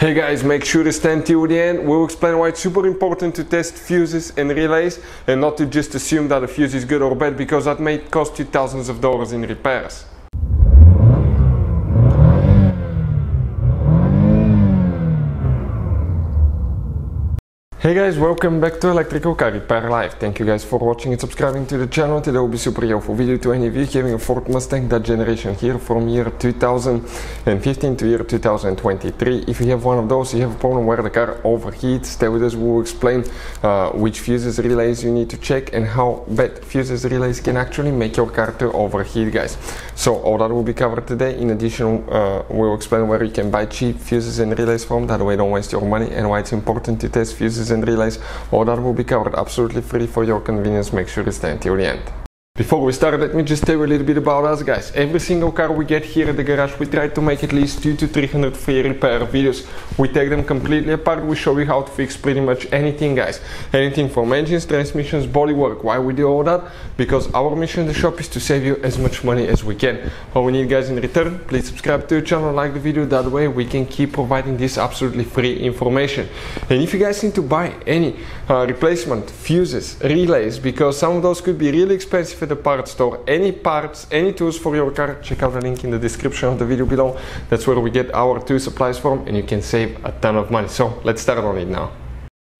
Hey guys, make sure to stand till the end. We'll explain why it's super important to test fuses and relays and not to just assume that a fuse is good or bad because that may cost you thousands of dollars in repairs. Hey guys, welcome back to Electrical Car Repair Live. Thank you guys for watching and subscribing to the channel. Today will be super helpful video to any of you having a Ford Mustang that generation here from year 2015 to year 2023. If you have one of those, you have a problem where the car overheats, stay with us. We'll explain uh, which fuses relays you need to check and how bad fuses relays can actually make your car to overheat guys. So all that will be covered today. In addition, uh, we'll explain where you can buy cheap fuses and relays from. That way don't waste your money and why it's important to test fuses and relays, all that will be covered absolutely free for your convenience. Make sure to stay until the end. Before we start, let me just tell you a little bit about us guys. Every single car we get here at the garage, we try to make at least 2 to 300 free repair videos. We take them completely apart, we show you how to fix pretty much anything guys. Anything from engines, transmissions, bodywork. Why we do all that? Because our mission in the shop is to save you as much money as we can. All we need guys in return, please subscribe to the channel, like the video, that way we can keep providing this absolutely free information. And if you guys need to buy any uh, replacement, fuses, relays, because some of those could be really expensive the parts store. Any parts any tools for your car check out the link in the description of the video below. That's where we get our tool supplies from and you can save a ton of money. So let's start on it now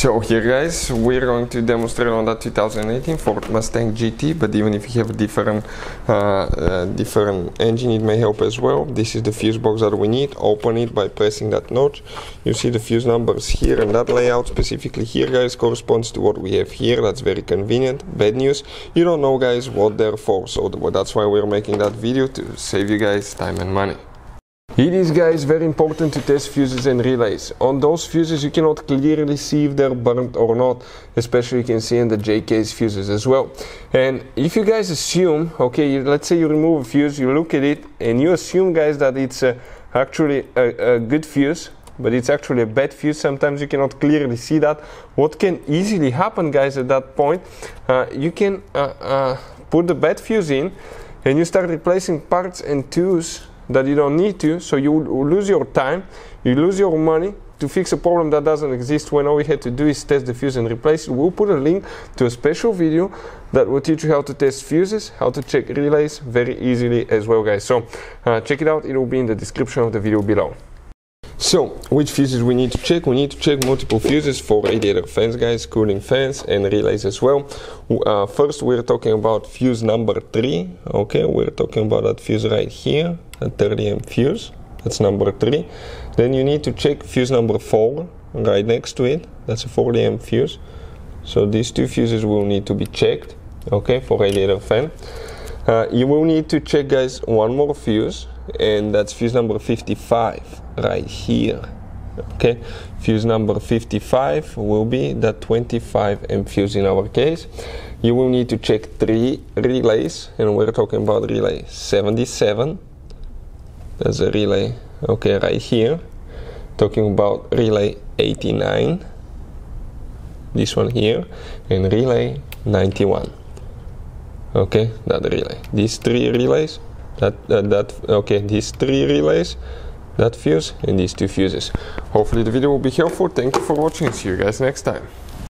so here guys, we're going to demonstrate on that 2018 Ford Mustang GT, but even if you have a different, uh, uh, different engine, it may help as well. This is the fuse box that we need. Open it by pressing that notch. You see the fuse numbers here and that layout specifically here guys corresponds to what we have here. That's very convenient. Bad news, you don't know guys what they're for, so that's why we're making that video to save you guys time and money. It is guys very important to test fuses and relays. On those fuses you cannot clearly see if they're burnt or not, especially you can see in the J case fuses as well. And if you guys assume, okay, let's say you remove a fuse, you look at it and you assume guys that it's uh, actually a, a good fuse, but it's actually a bad fuse. Sometimes you cannot clearly see that. What can easily happen, guys, at that point, uh, you can uh, uh, put the bad fuse in and you start replacing parts and tools that you don't need to, so you lose your time, you lose your money to fix a problem that doesn't exist when all we had to do is test the fuse and replace it. We'll put a link to a special video that will teach you how to test fuses, how to check relays very easily as well guys. So uh, check it out, it will be in the description of the video below. So, which fuses we need to check? We need to check multiple fuses for radiator fans, guys, cooling fans, and relays as well. Uh, first, we're talking about fuse number three. Okay, we're talking about that fuse right here, a 30 amp fuse. That's number three. Then you need to check fuse number four, right next to it. That's a 40 amp fuse. So these two fuses will need to be checked, okay, for radiator fan. Uh, you will need to check, guys, one more fuse and that's fuse number 55 right here okay? Fuse number 55 will be that 25 amp fuse in our case. You will need to check three relays and we're talking about relay 77 that's a relay okay right here. Talking about relay 89 this one here and relay 91 okay that relay. These three relays that, that, that okay these three relays that fuse and these two fuses. Hopefully the video will be helpful. Thank you for watching. See you guys next time